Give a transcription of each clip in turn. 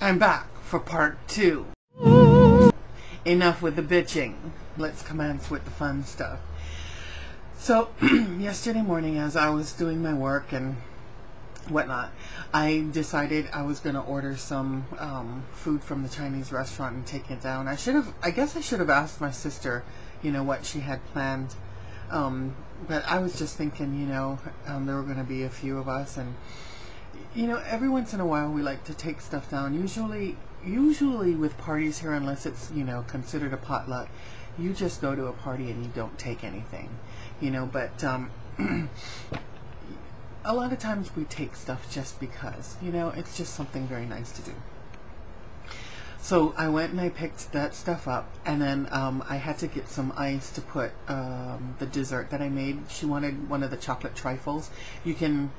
I'm back for part two. Enough with the bitching. Let's commence with the fun stuff. So, yesterday morning as I was doing my work and whatnot, I decided I was going to order some um, food from the Chinese restaurant and take it down. I should have, I guess I should have asked my sister, you know, what she had planned. Um, but I was just thinking, you know, um, there were going to be a few of us and you know, every once in a while we like to take stuff down. Usually, usually with parties here, unless it's, you know, considered a potluck, you just go to a party and you don't take anything, you know, but, um, a lot of times we take stuff just because, you know, it's just something very nice to do. So I went and I picked that stuff up, and then um, I had to get some ice to put um, the dessert that I made. She wanted one of the chocolate trifles. You can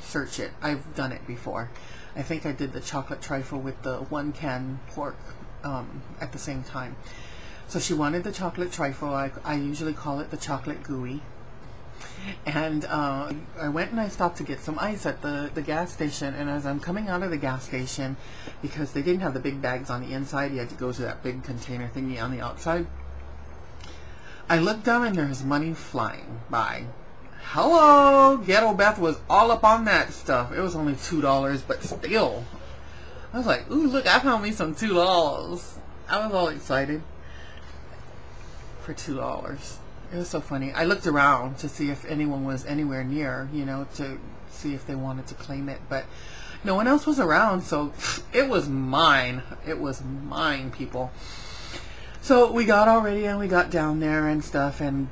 search it. I've done it before. I think I did the chocolate trifle with the one can pork um, at the same time. So she wanted the chocolate trifle. I, I usually call it the chocolate gooey. And uh, I went and I stopped to get some ice at the, the gas station. And as I'm coming out of the gas station, because they didn't have the big bags on the inside, you had to go to that big container thingy on the outside. I looked down and there was money flying by. Hello! Ghetto Beth was all up on that stuff. It was only $2, but still. I was like, ooh, look, I found me some $2. I was all excited for $2. It was so funny. I looked around to see if anyone was anywhere near, you know, to see if they wanted to claim it, but no one else was around, so it was mine. It was mine, people. So we got all ready and we got down there and stuff, and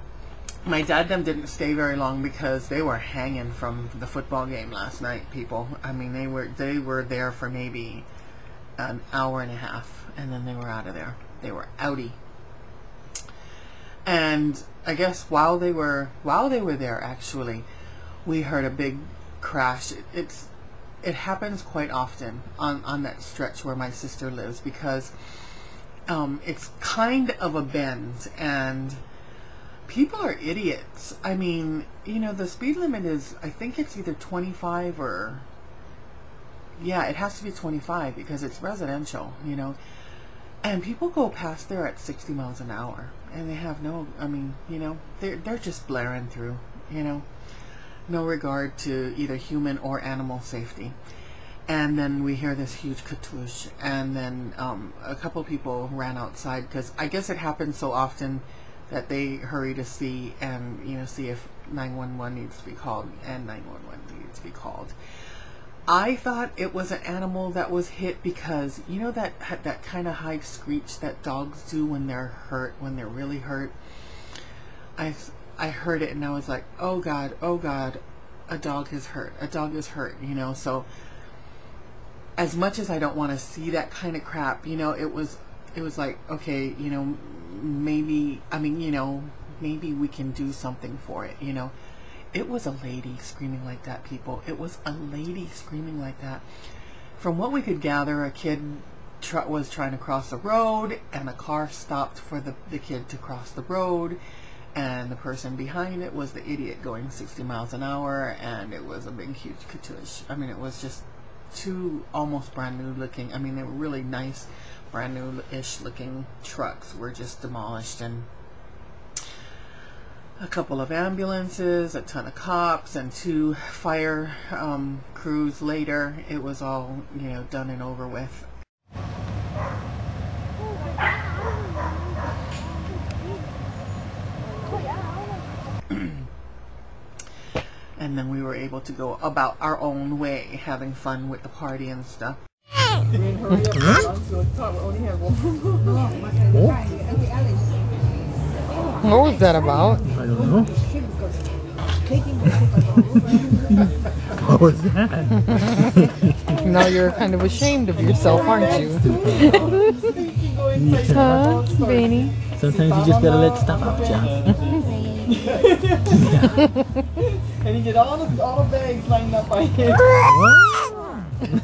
my dad them didn't stay very long because they were hanging from the football game last night people. I mean they were they were there for maybe an hour and a half and then they were out of there. They were outie. And i guess while they were while they were there actually we heard a big crash. It, it's it happens quite often on on that stretch where my sister lives because um, it's kind of a bend and people are idiots. I mean, you know, the speed limit is, I think it's either 25 or, yeah, it has to be 25 because it's residential, you know. And people go past there at 60 miles an hour and they have no, I mean, you know, they're, they're just blaring through, you know, no regard to either human or animal safety. And then we hear this huge katoosh and then um, a couple people ran outside because I guess it happens so often that they hurry to see and you know see if 911 needs to be called and 911 needs to be called. I thought it was an animal that was hit because you know that that kind of high screech that dogs do when they're hurt, when they're really hurt. I I heard it and I was like, "Oh god, oh god, a dog is hurt. A dog is hurt," you know. So as much as I don't want to see that kind of crap, you know, it was it was like, okay, you know, maybe, I mean, you know, maybe we can do something for it, you know. It was a lady screaming like that, people. It was a lady screaming like that. From what we could gather, a kid tr was trying to cross the road, and a car stopped for the, the kid to cross the road, and the person behind it was the idiot going 60 miles an hour, and it was a big, huge katoosh. I mean, it was just two almost brand new looking, I mean, they were really nice brand new-ish looking trucks were just demolished and a couple of ambulances, a ton of cops, and two fire um, crews later, it was all, you know, done and over with. and then we were able to go about our own way, having fun with the party and stuff. What was that about? I don't know. what was that? now you're kind of ashamed of yourself, aren't you? huh, Benny? Sometimes you just gotta let stuff out, John. and you get all the all the bags lined up by here. So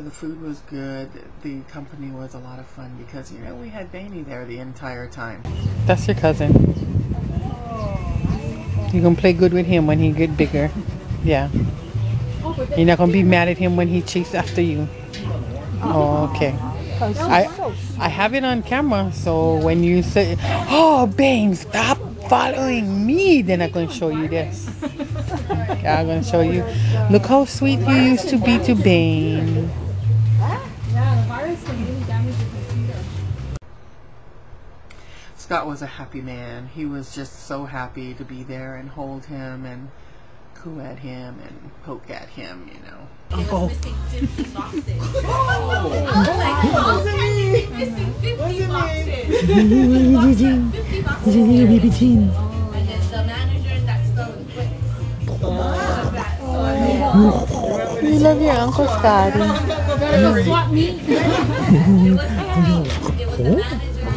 the food was good. The company was a lot of fun because you know we had Bainey there the entire time. That's your cousin. You gonna play good with him when he get bigger. Yeah. You're not gonna be mad at him when he chases after you. Oh, okay. I I have it on camera, so when you say, "Oh, Bain, stop following me," then I'm gonna show you this. Okay, I'm gonna show you. Look how sweet you used to be to Bain. Yeah, the virus can really damage the computer. Scott was a happy man. He was just so happy to be there and hold him and coo at him and poke at him, you know. Uncle. missing 50 boxes. Oh, I was like, how can you be missing 50 boxes? 50 boxes. baby teen. And then the manager that's the wait. So I You love your Uncle Scotty. Better swap meet. it was. It was the manager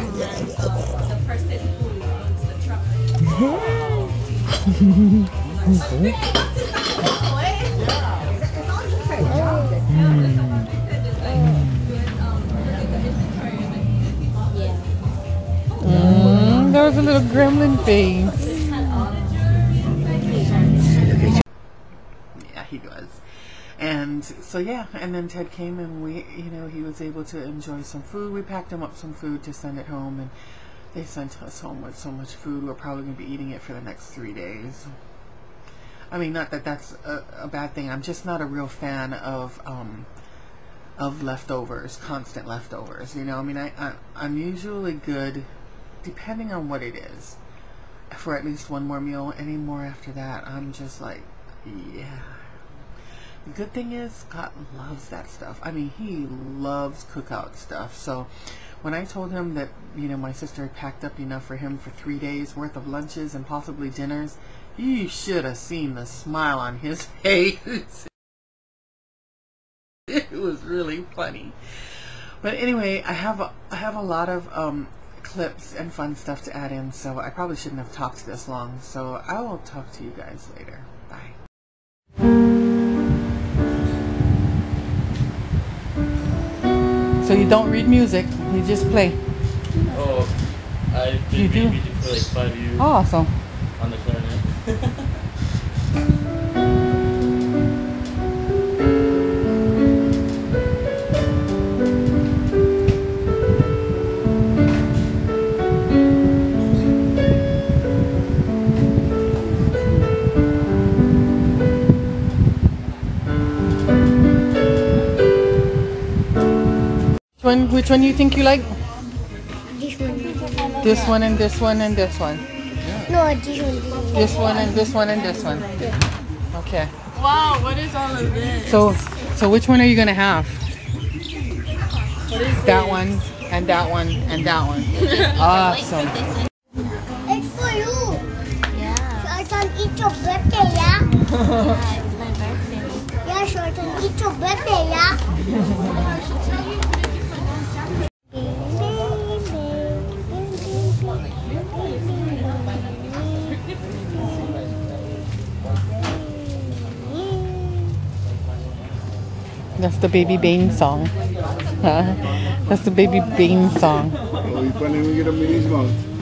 and Mm, there was a little gremlin face. Yeah, he was. And so yeah, and then Ted came and we, you know, he was able to enjoy some food. We packed him up some food to send it home, and they sent us home with so much food. We're probably gonna be eating it for the next three days. I mean, not that that's a, a bad thing. I'm just not a real fan of um, of leftovers, constant leftovers. You know, I mean, I, I I'm usually good, depending on what it is, for at least one more meal. Any more after that, I'm just like, yeah. The good thing is Scott loves that stuff. I mean, he loves cookout stuff. So when I told him that, you know, my sister had packed up enough for him for three days worth of lunches and possibly dinners, you should have seen the smile on his face. it was really funny. But anyway, I have a, I have a lot of um, clips and fun stuff to add in, so I probably shouldn't have talked this long. So I will talk to you guys later. Bye. So you don't read music, you just play. Oh, I've been You do? reading music for like five years Awesome. on the clarinet. Which one, which one you think you like? This one. This one and this one and this one. No, this one. This one and this one and this one. Okay. Wow, what is all of this? So, so which one are you gonna have? that one and that one and that one. Awesome. It's for you. Yeah. Sultan, it's your birthday, yeah? yeah, it's my birthday. Yeah, Sultan, it's your birthday, yeah? That's the Baby Bain song. That's the Baby Bain song. Oh?